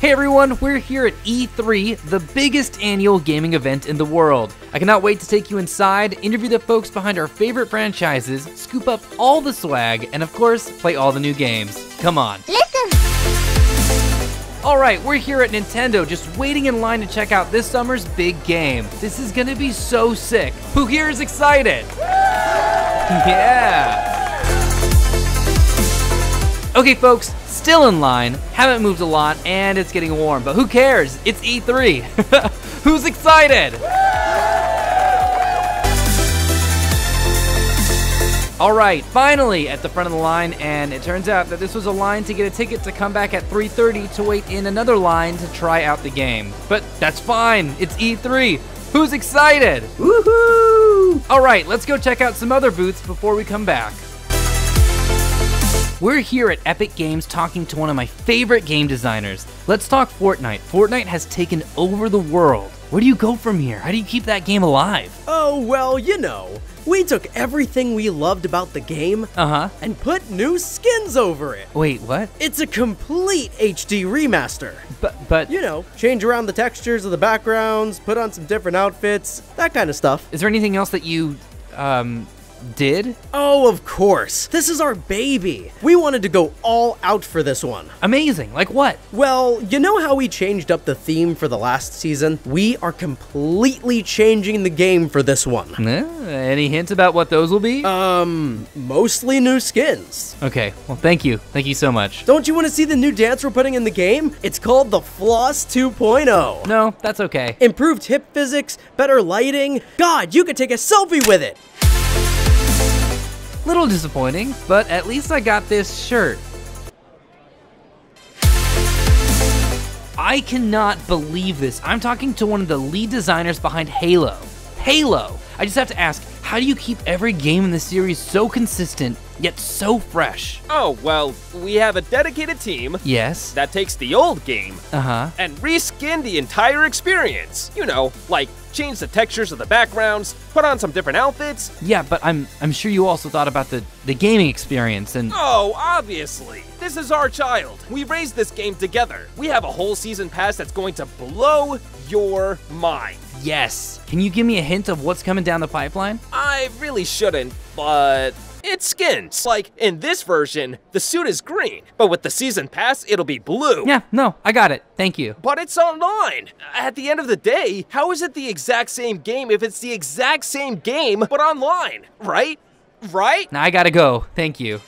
Hey everyone, we're here at E3, the biggest annual gaming event in the world. I cannot wait to take you inside, interview the folks behind our favorite franchises, scoop up all the swag, and of course, play all the new games. Come on. Listen. Alright, we're here at Nintendo just waiting in line to check out this summer's big game. This is gonna be so sick. Who here is excited? Yeah! Okay, folks, still in line, haven't moved a lot, and it's getting warm, but who cares? It's E3. Who's excited? All right, finally at the front of the line, and it turns out that this was a line to get a ticket to come back at 3:30 to wait in another line to try out the game. But that's fine. It's E3. Who's excited? Woohoo! All right, let's go check out some other booths before we come back. We're here at Epic Games talking to one of my favorite game designers. Let's talk Fortnite. Fortnite has taken over the world. Where do you go from here? How do you keep that game alive? Oh, well, you know. We took everything we loved about the game Uh huh. and put new skins over it. Wait, what? It's a complete HD remaster. But but You know, change around the textures of the backgrounds, put on some different outfits, that kind of stuff. is there anything else that you um did? Oh, of course. This is our baby. We wanted to go all out for this one. Amazing. Like what? Well, you know how we changed up the theme for the last season? We are completely changing the game for this one. Any hint about what those will be? Um, mostly new skins. okay. Well, thank you. Thank you so much. Don't you want to see the new dance we're putting in the game? It's called the Floss 2.0. No, that's okay. Improved hip physics, better lighting. God, you could take a selfie with it. Little disappointing, but at least I got this shirt. I cannot believe this. I'm talking to one of the lead designers behind Halo. Halo! I just have to ask, how do you keep every game in the series so consistent, yet so fresh? Oh, well, we have a dedicated team Yes. that takes the old game Uh huh. and reskin the entire experience. You know, like change the textures of the backgrounds, put on some different outfits. Yeah, but I'm I'm sure you also thought about the the gaming experience and Oh, obviously. This is our child. We raised this game together. We have a whole season pass that's going to blow your mind. Yes. Can you give me a hint of what's coming down the pipeline? I really shouldn't, but it's skins. Like in this version, the suit is green, but with the season pass, it'll be blue. Yeah, no, I got it. Thank you. But it's online. At the end of the day, how is it the exact same game if it's the exact same game but online? Right? Right? Now I gotta go. Thank you.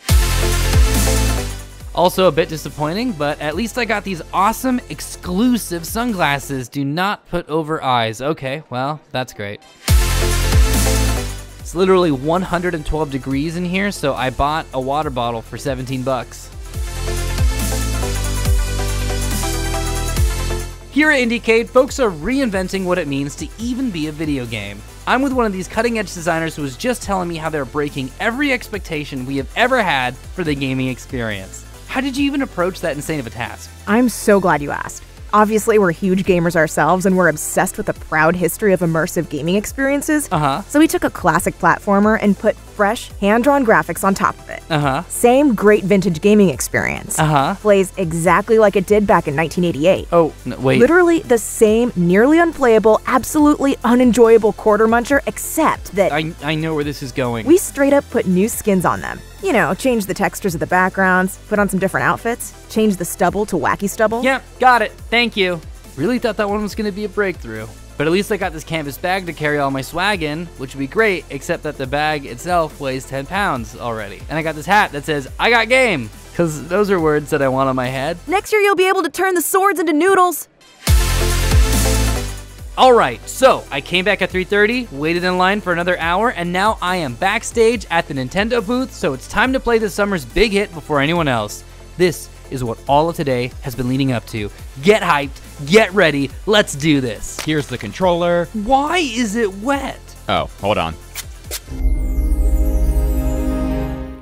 Also a bit disappointing, but at least I got these awesome exclusive sunglasses. Do not put over eyes. Okay, well, that's great. It's literally 112 degrees in here, so I bought a water bottle for 17 bucks. Here at Indiecade, folks are reinventing what it means to even be a video game. I'm with one of these cutting edge designers who was just telling me how they're breaking every expectation we have ever had for the gaming experience. How did you even approach that insane of a task? I'm so glad you asked. Obviously, we're huge gamers ourselves and we're obsessed with the proud history of immersive gaming experiences. Uh huh. So we took a classic platformer and put fresh, hand drawn graphics on top of it. Uh huh. Same great vintage gaming experience. Uh huh. Plays exactly like it did back in 1988. Oh, no, wait. Literally the same, nearly unplayable, absolutely unenjoyable quarter muncher, except that I, I know where this is going. we straight up put new skins on them. You know, change the textures of the backgrounds, put on some different outfits, change the stubble to wacky stubble. Yeah, got it. Thank you. Really thought that one was going to be a breakthrough. But at least I got this canvas bag to carry all my swag in, which would be great, except that the bag itself weighs 10 pounds already. And I got this hat that says, I got game, because those are words that I want on my head. Next year, you'll be able to turn the swords into noodles. All right, so I came back at 3:30, waited in line for another hour, and now I am backstage at the Nintendo booth. So it's time to play this summer's big hit before anyone else. This is what all of today has been leading up to. Get hyped, get ready, let's do this. Here's the controller. Why is it wet? Oh, hold on.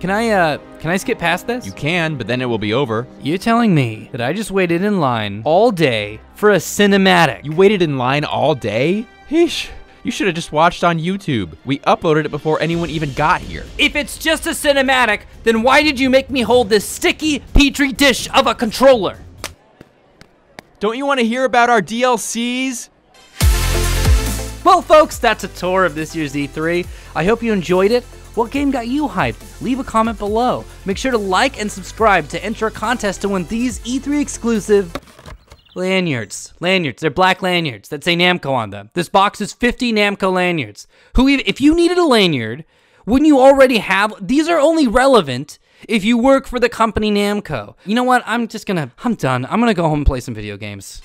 Can I uh can I skip past this? You can, but then it will be over. You're telling me that I just waited in line all day for a cinematic. You waited in line all day? Heesh. You should have just watched on YouTube. We uploaded it before anyone even got here. If it's just a cinematic, then why did you make me hold this sticky petri dish of a controller? Don't you want to hear about our DLCs? Well, folks, that's a tour of this year's E3. I hope you enjoyed it. What game got you hyped? Leave a comment below. Make sure to like and subscribe to enter a contest to win these E3 exclusive Lanyards. Lanyards. They're black lanyards that say Namco on them. This box is 50 Namco lanyards. Who even, if you needed a lanyard, wouldn't you already have these are only relevant if you work for the company Namco. You know what? I'm just gonna I'm done. I'm gonna go home and play some video games.